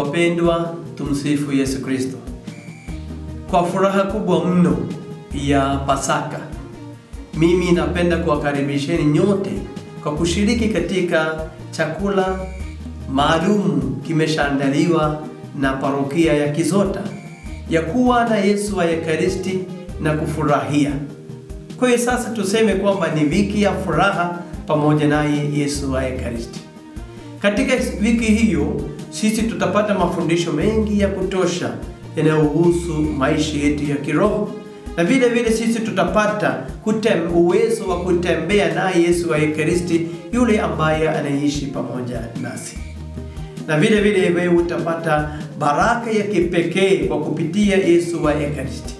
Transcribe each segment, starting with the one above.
Wapendwa, tumsifu Yesu Kristo. Kwa furaha kubwa mno ya Pasaka, mimi napenda kuwakaribisheni nyote kwa kushiriki katika chakula maalum kimeshaandaliwa na parokia ya Kizota ya kuwa na Yesu wa Ekaristi na kufurahia. Kwa hiyo sasa tuseme kwamba ni wiki ya furaha pamoja naye Yesu wa Ekaristi. Katika wiki hiyo sisi tutapata mafundisho mengi ya kutosha yanayohusu maisha yetu ya kiroho, na vile vile sisi tutapata kutem, uwezo wa kutembea naye Yesu wa Ekaristi, yule ambaye anaishi pamoja nasi, na vile vile wewe utapata baraka ya kipekee kwa kupitia Yesu wa Ekaristi,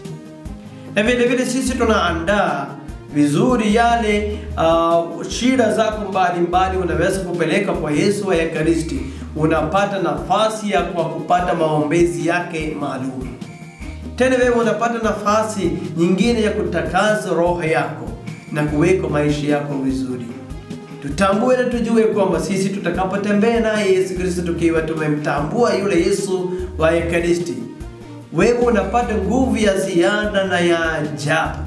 na vile vile sisi tunaandaa vizuri yale uh, shida zako mbalimbali unaweza kupeleka kwa Yesu wa Ekaristi. Unapata nafasi ya kwa kupata maombezi yake maalum. Tena wewe unapata nafasi nyingine ya kutakaza roho yako na kuweka maisha yako vizuri. Tutambue na tujue kwamba sisi tutakapotembea naye Yesu Kristo tukiwa tumemtambua yule Yesu wa Ekaristi, wewe unapata nguvu ya ziada na ya ajabu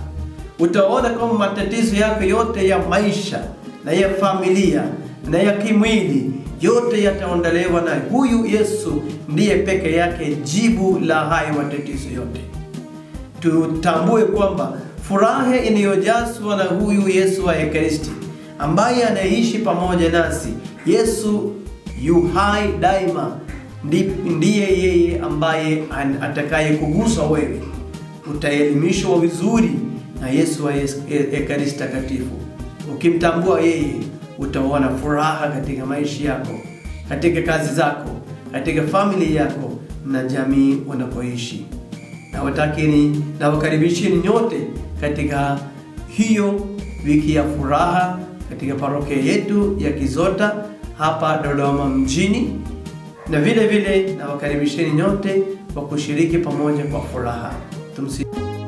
utaona kama matatizo yako yote ya maisha na ya familia na ya kimwili yote yataondolewa na huyu Yesu. Ndiye peke yake jibu la haya matatizo yote. Tutambue kwamba furaha inayojazwa na huyu Yesu wa Ekaristi ambaye anaishi pamoja nasi, Yesu yu hai daima, ndiye yeye ambaye atakaye kugusa wewe, utaelimishwa vizuri na Yesu wa Ekaristi takatifu. Ukimtambua yeye, utaona furaha katika maisha yako, katika kazi zako, katika familia yako na jamii unakoishi. Na watakini na nyote katika hiyo wiki ya furaha katika parokia yetu ya Kizota hapa Dodoma mjini, na vile vile na nyote kwa kushiriki pamoja kwa furaha. Tumsifu